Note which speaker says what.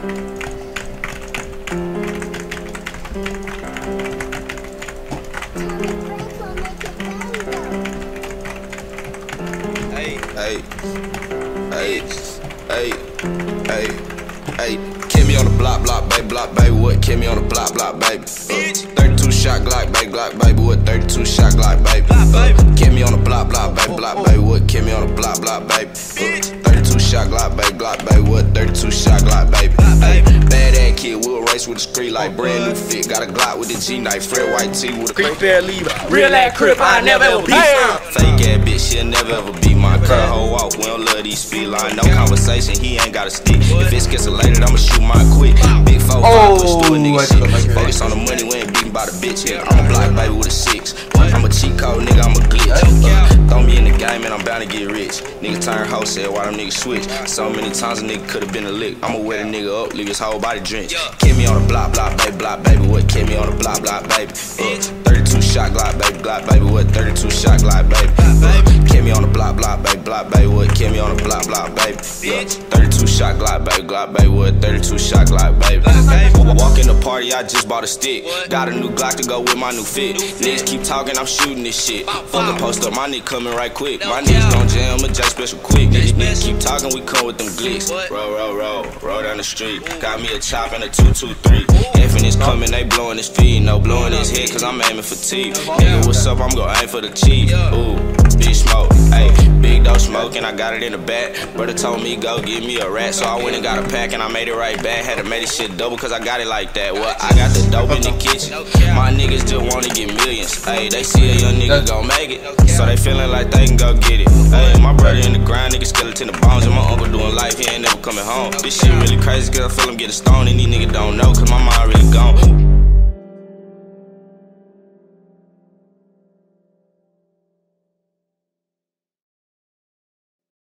Speaker 1: Hey, hey, hey, hey, hey, hey. Kill me on the block, block, baby, block, baby. What? Kill me on the block, block, baby. Uh, 32 shot Glock, baby, Glock, baby. What? 32 shot Glock, baby. Uh, kill me on the block, block, baby, block, baby. What? Kill me on the block, block, baby. Uh, 32 shot Glock, baby, Glock, baby. What? 32 shot Glock, baby. Hey, bad ass kid, we'll race with the street like brand new fit. Got a Glock with the G knife, Fred White tee with a
Speaker 2: Creep there, leave. Real ass crip, I never ever be.
Speaker 1: Fake ass bitch, she'll never ever be my curl hoe walk. We don't love these speed line. No conversation, he ain't got a stick. If it's escalated, I'ma shoot mine quick. Big four, five, push through a
Speaker 2: Oh,
Speaker 1: nigga
Speaker 2: I
Speaker 1: shit.
Speaker 2: feel like
Speaker 1: Focus on the money, we ain't beating by the bitch here. I'm a black baby with a six. I'm a cheat code, nigga, I'm a glitch. Rich. Nigga turn wholesale while them niggas switch. So many times a nigga could've been a lick. I'ma wet a nigga up, leave his whole body drenched. Kill me on the block, block, baby, block, baby. What? Kill me on the block, block, baby. Uh, 32 shot Glock, baby, Glock, baby. What? 32 shot Glock, baby. Uh, kill me on the block, block, block, baby. What? Kill me on the block, block, baby. Uh, 32 shot Glock, baby, Glock, baby. What? 32 shot Glock, baby. Walk in the party, I just bought a stick. Got a new Glock to go with my new fit. Niggas keep talking, I'm shooting this shit. Fuck a post up, my nigga coming right quick. My niggas don't jam a J special quick. Niggas niggas keep talking, we come with them glicks. Roll, roll, roll, roll down the street. Got me a chop and a 223. Infinite's coming, they blowing his feet. No blowing his head, cause I'm aiming for teeth. Nigga, what's up? I'm gon' aim for the chief. Ooh. Ayy, smoking, I got it in the back. Brother told me go give me a rat, so I went and got a pack and I made it right back. Had to make this shit double cause I got it like that. Well, I got the dope in the kitchen. My niggas just wanna get millions. Hey, they see a young nigga gon' make it, so they feeling like they can go get it. Ayy, my brother in the grind, nigga skeleton the bones, and my uncle doing life, he ain't never coming home. This shit really crazy cause I feel I'm getting stoned and these niggas don't know, cause my